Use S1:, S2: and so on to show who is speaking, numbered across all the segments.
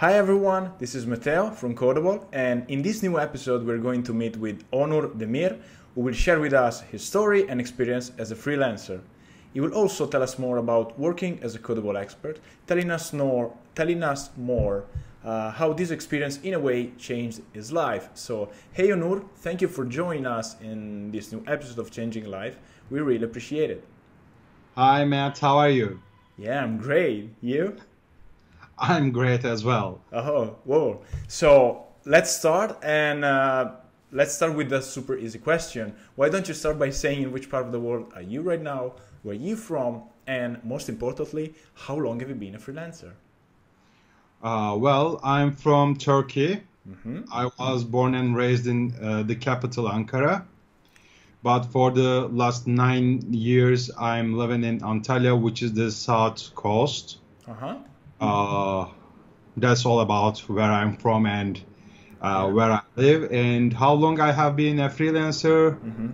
S1: Hi everyone, this is Matteo from Codeable, and in this new episode, we're going to meet with Onur Demir, who will share with us his story and experience as a freelancer. He will also tell us more about working as a Codeable expert, telling us more, telling us more uh, how this experience, in a way, changed his life. So, hey Onur, thank you for joining us in this new episode of Changing Life. We really appreciate it.
S2: Hi Matt, how are you?
S1: Yeah, I'm great. You?
S2: I'm great as well.
S1: Oh, whoa. So let's start and uh, let's start with the super easy question. Why don't you start by saying in which part of the world are you right now? Where are you from? And most importantly, how long have you been a freelancer?
S2: Uh, well, I'm from Turkey. Mm-hmm. I was born and raised in uh, the capital, Ankara. But for the last nine years, I'm living in Antalya, which is the south coast. Uh-huh. Uh, that's all about where I'm from and uh, where I live and how long I have been a freelancer. Mm-hmm.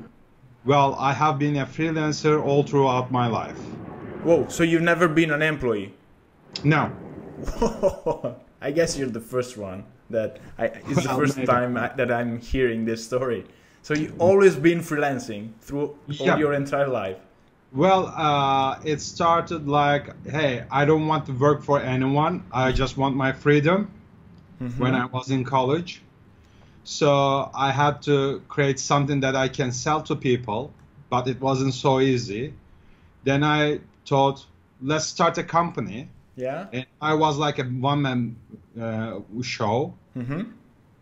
S2: Well, I have been a freelancer all throughout my life.
S1: Whoa! So you've never been an employee?
S2: No.
S1: I guess you're the first one that I, it's the first time I, that I'm hearing this story. So you've always been freelancing through yeah. all your entire life.
S2: Well, uh, it started like, hey, I don't want to work for anyone. I just want my freedom mm-hmm. when I was in college. So I had to create something that I can sell to people, but it wasn't so easy. Then I thought, let's start a company.
S1: Yeah.
S2: And I was like a one man uh, show. Mm-hmm.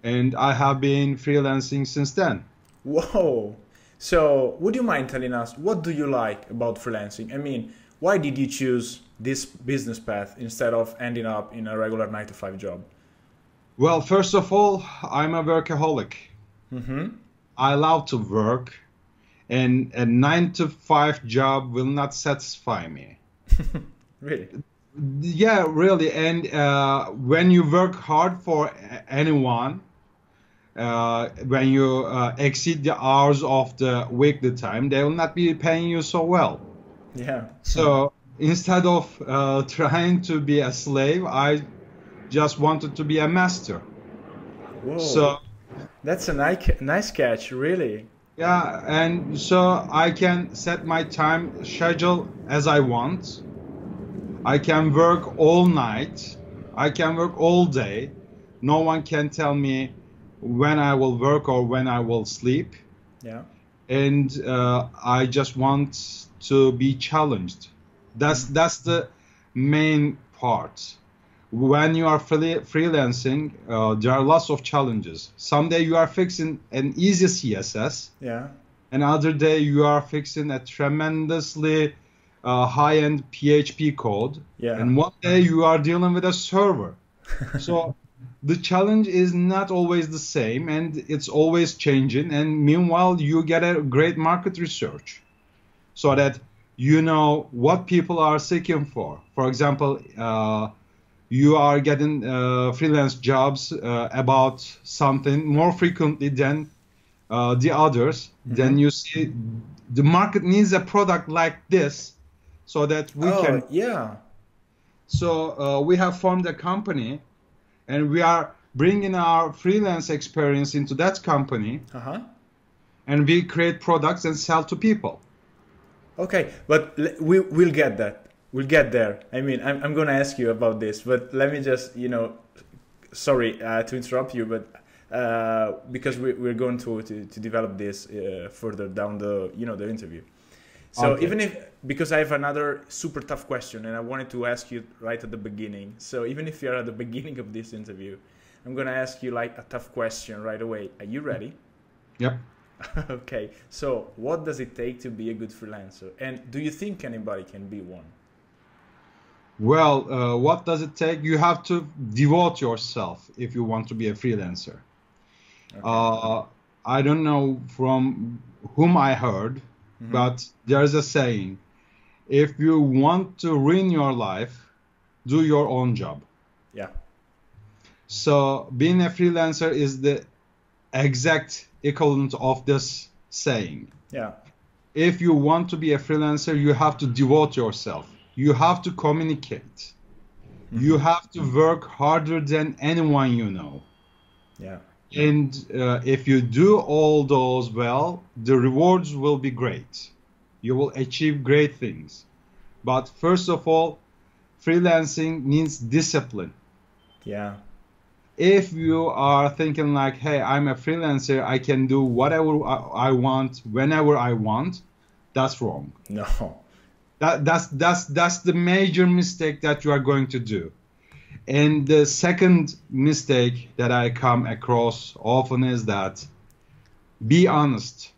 S2: And I have been freelancing since then.
S1: Whoa. So, would you mind telling us what do you like about freelancing? I mean, why did you choose this business path instead of ending up in a regular 9 to 5 job?
S2: Well, first of all, I'm a workaholic. Mm-hmm. I love to work, and a 9 to 5 job will not satisfy me.
S1: really?
S2: Yeah, really. And uh, when you work hard for anyone, uh, when you uh, exceed the hours of the weekly time, they will not be paying you so well.
S1: Yeah.
S2: So instead of uh, trying to be a slave, I just wanted to be a master.
S1: Whoa. So that's a nice, nice catch, really.
S2: Yeah, and so I can set my time schedule as I want. I can work all night. I can work all day. No one can tell me when I will work or when I will sleep.
S1: Yeah.
S2: And uh, I just want to be challenged. That's mm-hmm. that's the main part. When you are free, freelancing, uh, there are lots of challenges. Someday you are fixing an easy CSS.
S1: Yeah.
S2: Another day you are fixing a tremendously uh, high-end PHP code.
S1: Yeah.
S2: And one day you are dealing with a server. so the challenge is not always the same and it's always changing. And meanwhile you get a great market research so that you know what people are seeking for. For example uh, you are getting uh, freelance jobs uh, about something more frequently than uh, the others. Mm-hmm. then you see the market needs a product like this so that we
S1: oh,
S2: can
S1: yeah.
S2: So uh, we have formed a company and we are bringing our freelance experience into that company. Uh-huh. and we create products and sell to people.
S1: Okay but we, we'll get that. We'll get there. I mean i'm, I'm going to ask you about this but let me just you know sorry uh, to interrupt you but uh, because we, we're going to, to, to develop this uh, further down the you know the interview so okay. even if because I have another super tough question and I wanted to ask you right at the beginning. So even if you're at the beginning of this interview, I'm gonna ask you like a tough question right away. Are you ready?
S2: Yep.
S1: okay. So what does it take to be a good freelancer? And do you think anybody can be one?
S2: Well, uh, what does it take? You have to devote yourself if you want to be a freelancer. Okay. Uh, I don't know from whom I heard Mm-hmm. But there's a saying if you want to ruin your life, do your own job.
S1: Yeah.
S2: So being a freelancer is the exact equivalent of this saying.
S1: Yeah.
S2: If you want to be a freelancer, you have to devote yourself. You have to communicate. you have to work harder than anyone you know.
S1: Yeah.
S2: And uh, if you do all those well, the rewards will be great. You will achieve great things. But first of all, freelancing needs discipline.
S1: Yeah.
S2: If you are thinking like, hey, I'm a freelancer, I can do whatever I, I want, whenever I want, that's wrong.
S1: No.
S2: That, that's that's that's the major mistake that you are going to do. And the second mistake that I come across often is that be honest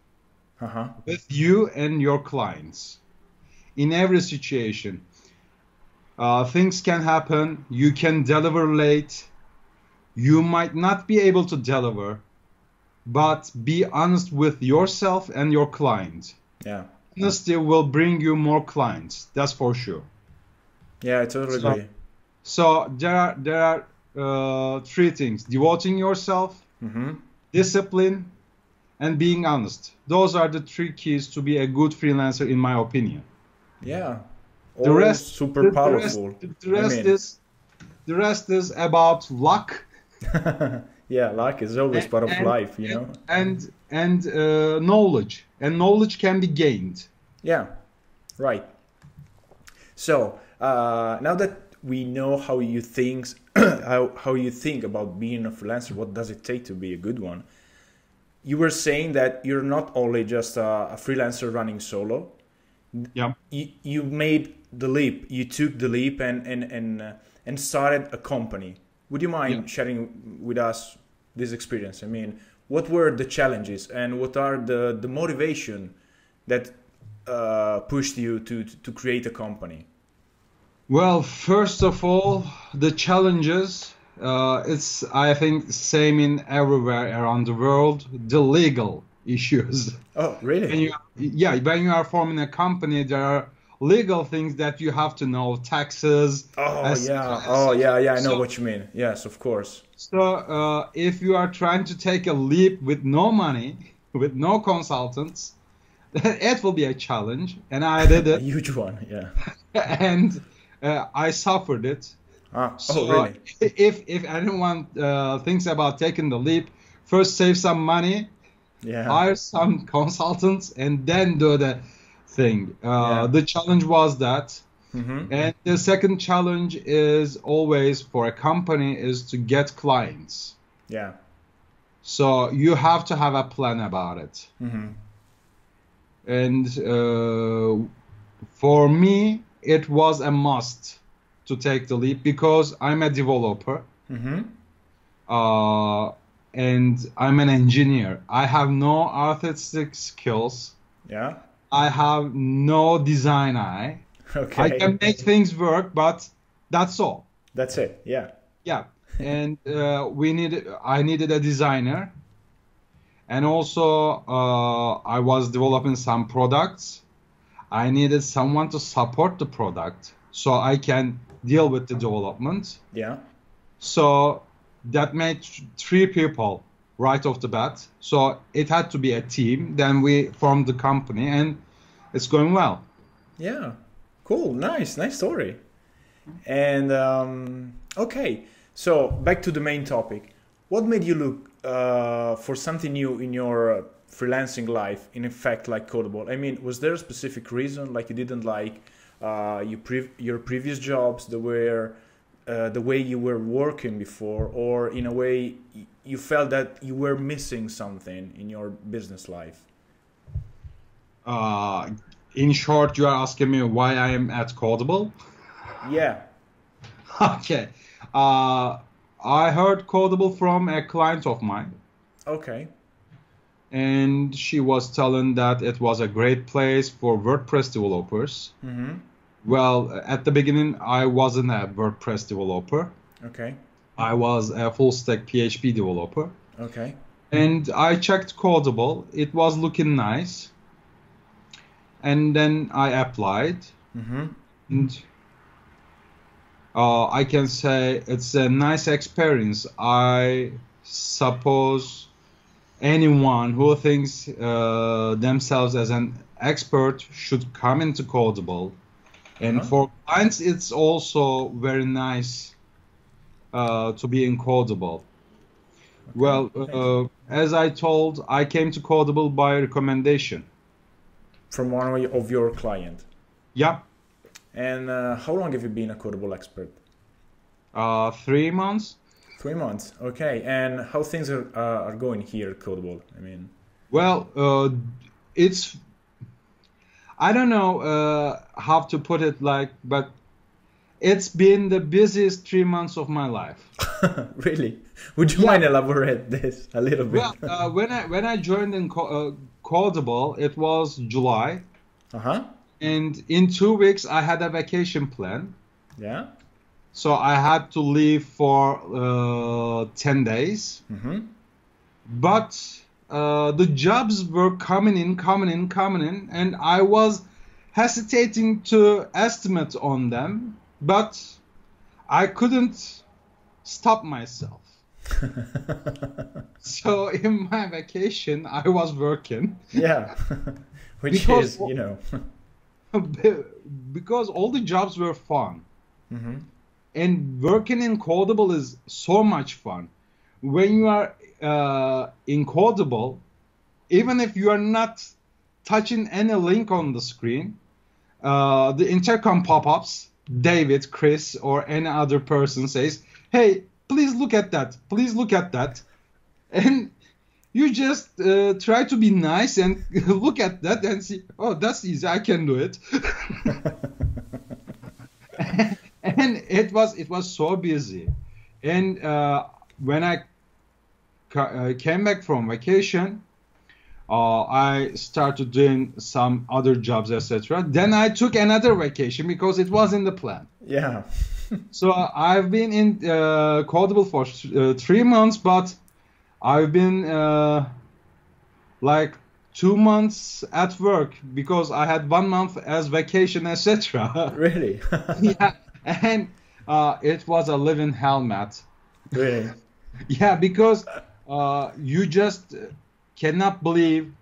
S1: Uh-huh.
S2: with you and your clients in every situation. Uh, things can happen. You can deliver late. You might not be able to deliver, but be honest with yourself and your client.
S1: Yeah.
S2: Honesty will bring you more clients. That's for sure.
S1: Yeah, I totally
S2: So-
S1: agree.
S2: So there are there are uh, three things: devoting yourself,
S1: Mm-hmm.
S2: discipline, and being honest. Those are the three keys to be a good freelancer, in my opinion.
S1: Yeah.
S2: The
S1: All
S2: rest,
S1: super
S2: the, the rest,
S1: powerful.
S2: the rest
S1: I mean-
S2: is the rest is about luck
S1: yeah, luck is always part of
S2: and-
S1: life, you know.
S2: and and uh, knowledge, and knowledge can be gained.
S1: Yeah, right. So uh, now that we know how you think, how how you think about being a freelancer, what does it take to be a good one? You were saying that you're not only just a, a freelancer running solo.
S2: Yeah.
S1: You, you made the leap. You took the leap and and and uh, and started a company. Would you mind
S2: Yeah.
S1: sharing with us this experience? I mean, what were the challenges and what are the the motivation that uh, pushed you to to create a company?
S2: Well, first of all, the challenges. Uh, it's I think same in everywhere around the world. The legal issues.
S1: Oh,
S2: when
S1: really?
S2: you yeah when you are forming a company there are legal things that you have to know taxes
S1: Oh,
S2: as-
S1: yeah.
S2: as-
S1: Oh, yeah. Yeah. I know
S2: so-
S1: what you mean. Yes, of course.
S2: so uh, if you are trying to take a leap with no money with no consultants it will be a challenge and i did
S1: A huge one. Yeah.
S2: and uh, i suffered it
S1: Ah,
S2: so
S1: oh, really?
S2: if if anyone uh, thinks about taking the leap first save some money
S1: Yeah.
S2: hire some consultants and then do the thing. Uh,
S1: Yeah.
S2: The challenge was that,
S1: hmm
S2: and the second challenge is always for a company is to get clients.
S1: Yeah.
S2: So you have to have a plan about it.
S1: hmm
S2: And uh, for me, it was a must to take the leap because I'm a developer.
S1: hmm
S2: Uh, and I'm an engineer. I have no artistic skills.
S1: Yeah.
S2: I have no design eye.
S1: Okay.
S2: I can make things work, but that's all.
S1: That's it. Yeah.
S2: Yeah. and uh, we needed, I needed a designer, and also uh, I was developing some products. I needed someone to support the product so I can deal with the development.
S1: Yeah.
S2: So that made three people right off the bat. So it had to be a team. Then we formed the company, and it's going well.
S1: Yeah. Cool. Nice. Nice story. And um, okay. So back to the main topic. What made you look uh, for something new in your uh, freelancing life? In effect, like Codeable. I mean, was there a specific reason, like you didn't like uh, you pre- your previous jobs, the were uh, the way you were working before, or in a way you felt that you were missing something in your business life?
S2: Uh, in short, you are asking me why I am at Codeable.
S1: Yeah.
S2: okay. Uh, I heard Codeable from a client of mine,
S1: Okay.
S2: and she was telling that it was a great place for WordPress developers.
S1: Mm-hmm.
S2: Well, at the beginning, I wasn't a WordPress developer.
S1: Okay.
S2: I was a full stack PHP developer.
S1: Okay.
S2: And I checked Codeable. It was looking nice. And then I applied.
S1: Mm-hmm.
S2: And uh, I can say it's a nice experience. I suppose anyone who thinks uh, themselves as an expert should come into Codeable And
S1: Uh-huh.
S2: for clients, it's also very nice uh, to be in Codeable. Well, uh, as I told, I came to Codeable by recommendation.
S1: From one of your client.
S2: Yeah,
S1: And uh, how long have you been a Codeable expert?
S2: uh, three months.
S1: Three months. Okay. And how things are uh, are going here at Codeable? I mean,
S2: Well, uh, it's I don't know uh, how to put it like, but it's been the busiest three months of my life.
S1: really? Would you
S2: Yeah.
S1: mind elaborate this a little bit?
S2: Well, uh, when I when I joined in Co- uh, Codeable, it was July,
S1: uh huh.
S2: And in two weeks I had a vacation plan,
S1: Yeah.
S2: so I had to leave for uh, ten days.
S1: Mm-hmm.
S2: but uh, the jobs were coming in, coming in, coming in, and I was hesitating to estimate on them, but I couldn't stop myself. So in my vacation, I was working
S1: yeah. Which
S2: Because-
S1: is, you know.
S2: because all the jobs were fun.
S1: mm-hmm.
S2: and working in Codeable is so much fun. When you are uh, in Codeable, even if you are not touching any link on the screen, uh, the intercom pop-ups, David, Chris, or any other person says, "Hey, please look at that. Please look at that," and you just uh, try to be nice and look at that and see, "Oh, that's easy. I can do it." and it was it was so busy and uh, when i ca- uh, came back from vacation uh, i started doing some other jobs etc then i took another vacation because it was in the plan
S1: yeah.
S2: so i've been in uh, Codeable for uh, three months but i've been uh, like two months at work because i had one month as vacation etc
S1: really?
S2: yeah, and uh, it was a living hell, Matt.
S1: really?
S2: Yeah, because uh, you just cannot believe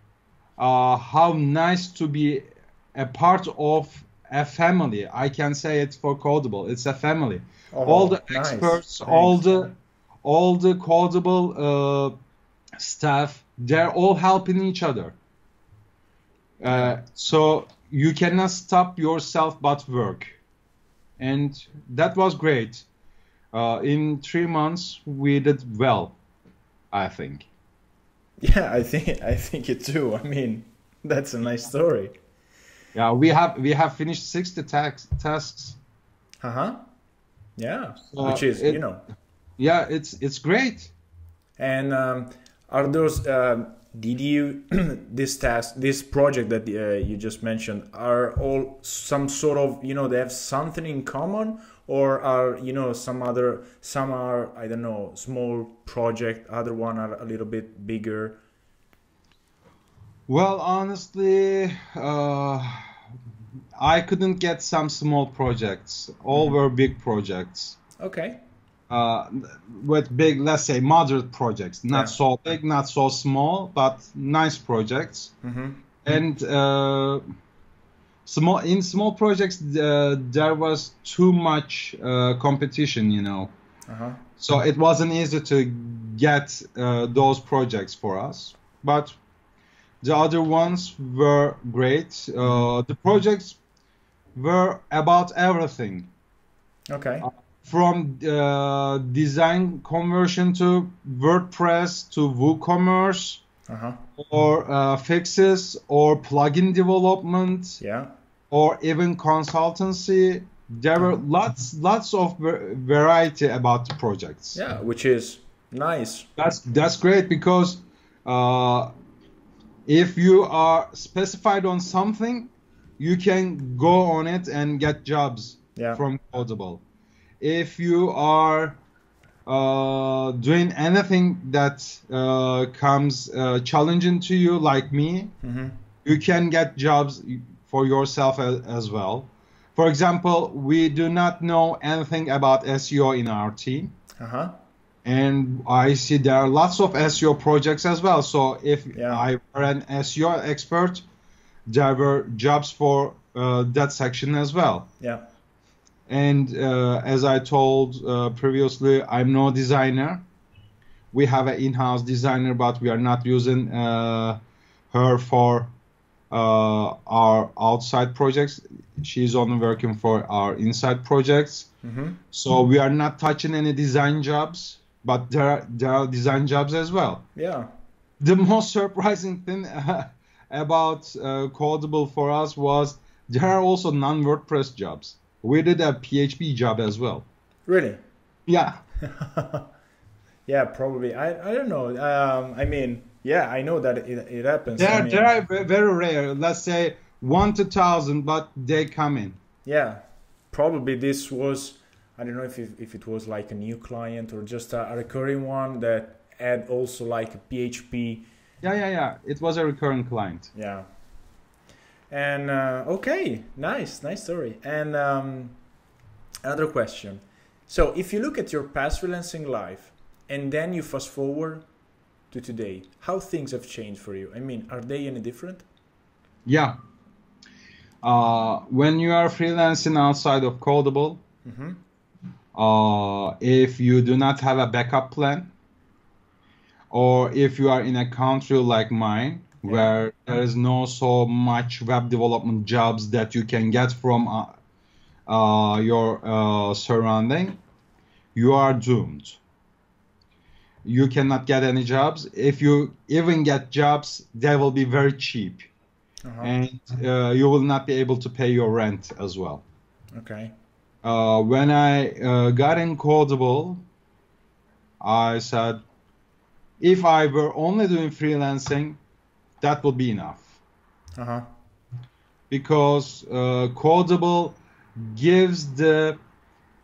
S2: uh, how nice to be a part of a family. I can say it for Codeable. It's a family.
S1: Oh,
S2: all the
S1: nice.
S2: experts,
S1: Thanks.
S2: all the all the Codeable uh, staff, they're all helping each other. Uh, so you cannot stop yourself but work, and that was great. Uh, in three months, we did well, I think.
S1: Yeah, I think I think it too. I mean, that's a nice story.
S2: Yeah, we have we have finished sixty tax, tasks.
S1: Uh huh. Yeah. Which is,
S2: it-
S1: you know.
S2: Yeah, it's it's great.
S1: And um, are those? Um, did you this task, this project that uh, you just mentioned, are all some sort of you know they have something in common, or are you know some other some are I don't know small project, other one are a little bit bigger.
S2: Well, honestly, uh, I couldn't get some small projects. All
S1: Mm-hmm.
S2: were big projects.
S1: Okay.
S2: Uh, with big, let's say, moderate projects. Not
S1: Yeah.
S2: so big, not so small, but nice projects.
S1: Mm-hmm.
S2: And uh, small in small projects, uh, there was too much uh, competition, you know.
S1: Uh huh.
S2: So it wasn't easy to get uh, those projects for us, but the other ones were great. Uh, the projects were about everything
S1: Okay.
S2: From uh, design conversion to WordPress to WooCommerce
S1: Uh huh.
S2: or uh, fixes or plugin development
S1: Yeah.
S2: or even consultancy. There were lots lots of variety about the projects.
S1: Yeah. Which is nice.
S2: That's that's great because uh, if you are specified on something, you can go on it and get jobs
S1: Yeah.
S2: from Codeable. If you are uh, doing anything that uh, comes uh, challenging to you, like me,
S1: Mm-hmm.
S2: you can get jobs for yourself as, as well. For example, we do not know anything about SEO in our team
S1: Uh huh.
S2: and I see there are lots of SEO projects as well. So if
S1: Yeah.
S2: I were an SEO expert, there were jobs for uh, that section as well.
S1: Yeah.
S2: And uh, as I told uh, previously, I'm no designer. We have an in-house designer, but we are not using uh, her for uh, our outside projects. She's only working for our inside projects.
S1: Mm-hmm.
S2: So we are not touching any design jobs, but there are, there are design jobs as well.
S1: Yeah.
S2: The most surprising thing about uh, Codeable for us was there are also non-WordPress jobs. We did a PHP job as well.
S1: Really?
S2: Yeah.
S1: yeah, probably. I, I don't know. Um, I mean, yeah, I know that it, it happens.
S2: They
S1: I mean,
S2: they are very rare. Let's say one to thousand, but they come in.
S1: Yeah, probably this was. I don't know if it, if it was like a new client or just a, a recurring one that had also like a PHP.
S2: Yeah, yeah, yeah. It was a recurring client.
S1: Yeah. And uh, okay, nice, nice story. And um, another question. So, if you look at your past freelancing life and then you fast forward to today, how things have changed for you? I mean, are they any different?
S2: Yeah. Uh, when you are freelancing outside of Codeable,
S1: Mm-hmm.
S2: uh, if you do not have a backup plan, or if you are in a country like mine,
S1: Yeah.
S2: where there is no so much web development jobs that you can get from uh, uh, your uh, surrounding, you are doomed. You cannot get any jobs. If you even get jobs, they will be very cheap,
S1: Uh-huh.
S2: and uh, you will not be able to pay your rent as well.
S1: Okay.
S2: Uh, when I uh, got in Codeable, I said, if I were only doing freelancing, that would be enough.
S1: Uh huh.
S2: Because uh, Codeable gives the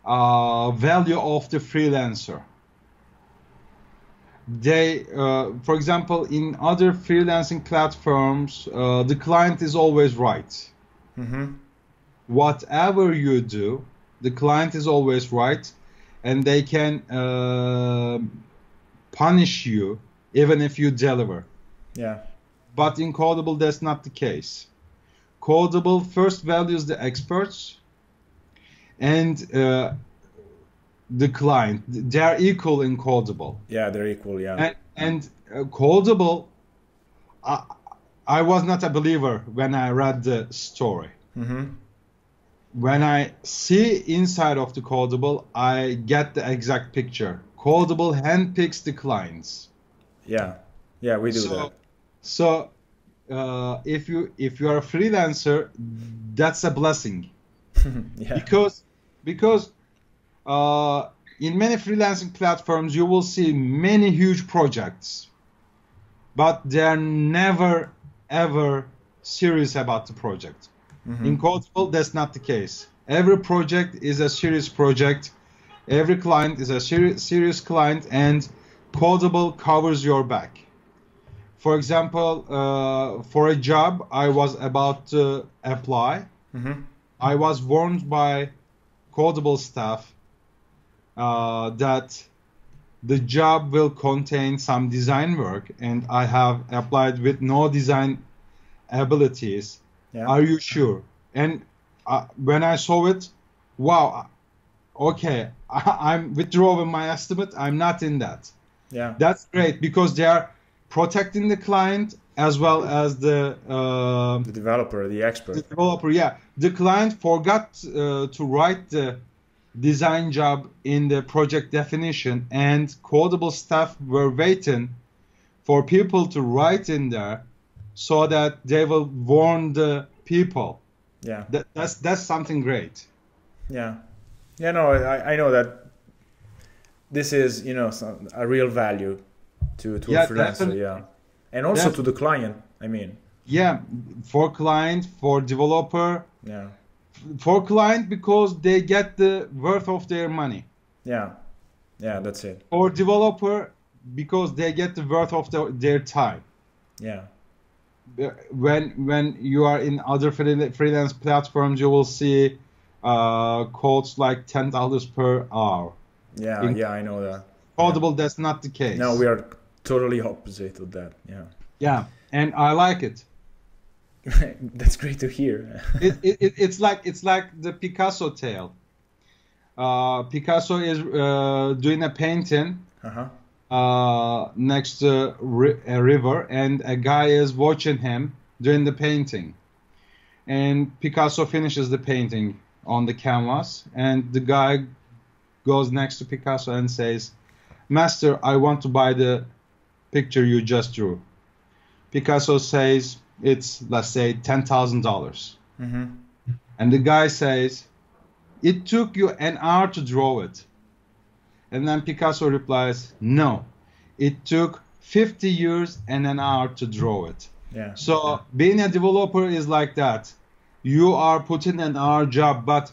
S2: uh, value of the freelancer. They, uh, for example, in other freelancing platforms, uh, the client is always right.
S1: Mm-hmm.
S2: whatever you do, the client is always right, and they can uh, punish you even if you deliver.
S1: Yeah.
S2: But in Codeable, that's not the case. Codeable first values the experts and uh, the client. They are equal in Codeable.
S1: Yeah, they're equal. Yeah.
S2: And, and uh, Codeable, I, I was not a believer when I read the story.
S1: mm-hmm.
S2: when I see inside of the Codeable, I get the exact picture. Codeable handpicks the clients.
S1: Yeah. Yeah, we do
S2: so, so uh, if you if you are a freelancer, that's a blessing
S1: yeah.
S2: because because uh, in many freelancing platforms you will see many huge projects, but they are never ever serious about the project.
S1: Mhm.
S2: In Codeable, that's not the case. Every project is a serious project. Every client is a seri- serious client, and Codeable covers your back. For example, uh, for a job I was about to apply,
S1: Mhm.
S2: I was warned by Codeable staff uh, that the job will contain some design work, and I have applied with no design abilities.
S1: Yeah.
S2: Are you sure? And uh, when I saw it, wow, okay, I, I'm withdrawing my estimate. I'm not in that.
S1: yeah.
S2: That's great because they are protecting the client as well as the uh,
S1: The developer, the expert.
S2: the developer. Yeah, the client forgot uh, to write the design job in the project definition, and Codeable staff were waiting for people to write in there so that they will warn the people.
S1: Yeah.
S2: That, that's that's something great.
S1: Yeah, yeah. No, I, I know that this is you know some, a real value to to
S2: Yeah,
S1: a freelancer. Yeah, and also to the client. I mean,
S2: Yeah, for client, for developer,
S1: yeah,
S2: for client because they get the worth of their money.
S1: yeah, yeah. That's it.
S2: Or developer because they get the worth of the, their time.
S1: Yeah,
S2: when when you are in other freela- freelance platforms, you will see uh, quotes like ten dollars per hour.
S1: yeah,
S2: In-
S1: yeah. I know that.
S2: Codeable, that's not the case.
S1: No, we are totally opposite of that. Yeah,
S2: Yeah, and I like it.
S1: That's great to hear.
S2: it, it, it's like it's like the Picasso tale. Uh, Picasso is uh, doing a painting
S1: uh-huh.
S2: uh, next to ri- a river, and a guy is watching him doing the painting. And Picasso finishes the painting on the canvas, and the guy goes next to Picasso and says, "Master, I want to buy the picture you just drew." Picasso says, "It's let's say ten thousand dollars,"
S1: Mm-hmm.
S2: and the guy says, "It took you an hour to draw it." And then Picasso replies, No, it took 50 years and an hour to draw it.
S1: Yeah.
S2: So being a developer is like that. You are putting an hour job, but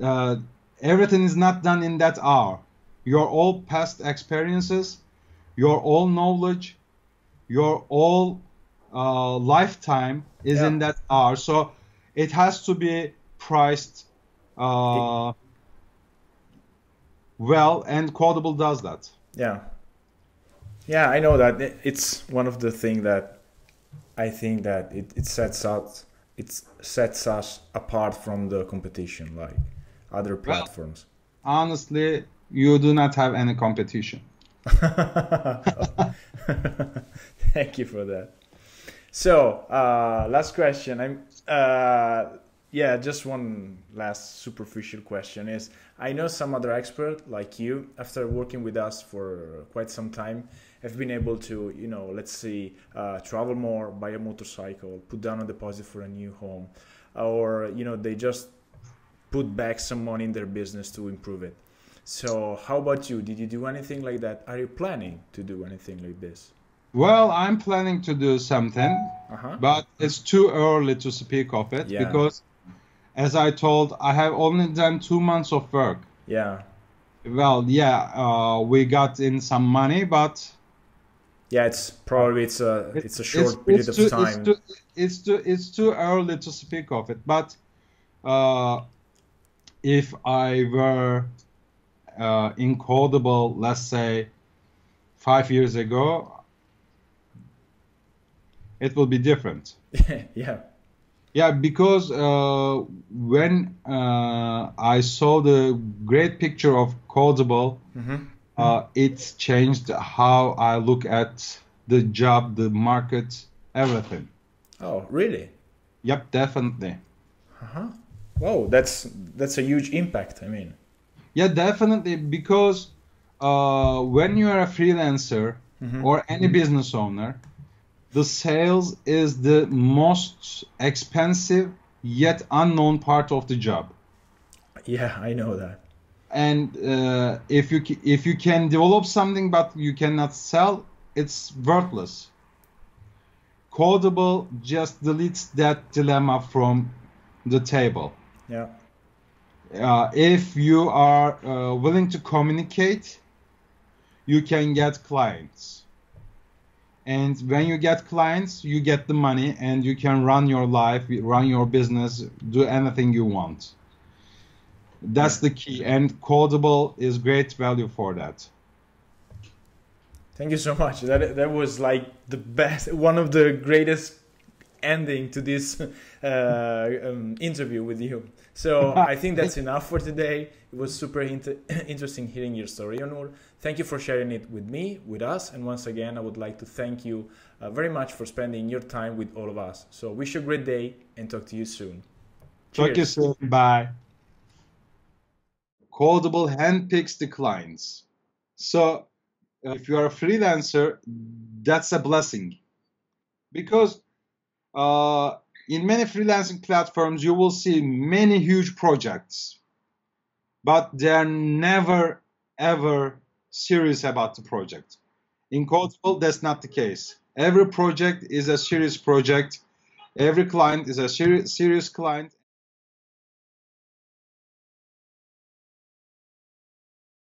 S2: uh, everything is not done in that hour. Your all past experiences, your all knowledge, your all uh, lifetime is
S1: Yeah.
S2: in that hour. So it has to be priced uh, well, and Codeable does that.
S1: Yeah. Yeah, I know that it's one of the things that I think that it, it sets us it sets us apart from the competition, like other platforms.
S2: Honestly, you do not have any competition.
S1: Thank you for that. So, uh, last question. I'm, uh, yeah, just one last superficial question is: I know some other expert like you, after working with us for quite some time, have been able to, you know, let's say, uh, travel more, buy a motorcycle, put down a deposit for a new home, or you know, they just put back some money in their business to improve it. So, how about you? Did you do anything like that? Are you planning to do anything like this?
S2: Well, I'm planning to do something,
S1: Uh-huh.
S2: but it's too early to speak of it
S1: Yeah.
S2: because, as I told, I have only done two months of work.
S1: Yeah.
S2: Well, yeah, uh, we got in some money, but
S1: Yeah, it's probably it's a
S2: it-
S1: it's a short period of
S2: too,
S1: time.
S2: It's too, it's too it's too early to speak of it. But uh, if I were uh, in Codeable, let's say five years ago, it will be different.
S1: yeah.
S2: Yeah, because uh, when uh, I saw the great picture of Codeable,
S1: hmm
S2: uh, it's changed how I look at the job, the market, everything.
S1: Oh, really?
S2: Yep, definitely.
S1: Uh-huh. Wow, that's that's a huge impact. I mean.
S2: Yeah, definitely. Because uh, when you are a freelancer
S1: Mhm.
S2: or any business owner, the sales is the most expensive yet unknown part of the job.
S1: Yeah, I know that.
S2: And uh, if you if you can develop something but you cannot sell, it's worthless. Codeable just deletes that dilemma from the table.
S1: Yeah.
S2: Uh, if you are uh, willing to communicate, you can get clients. And when you get clients, you get the money and you can run your life, run your business, do anything you want. That's the key. And Codeable is great value for that.
S1: Thank you so much. That that was like the best, one of the greatest ending to this uh, um, interview with you. So I think that's enough for today. It was super inter- interesting hearing your story, Onur. Thank you for sharing it with me, with us, and once again, I would like to thank you uh, very much for spending your time with all of us. So wish you a great day and talk to you soon.
S2: Talk to
S1: you
S2: soon. Bye. Codeable handpicks the clients. So uh, if you are a freelancer, that's a blessing. Because uh, in many freelancing platforms, you will see many huge projects, but they're never ever serious about the project. In Codeable, that's not the case. Every project is a serious project. Every client is a seri- serious client.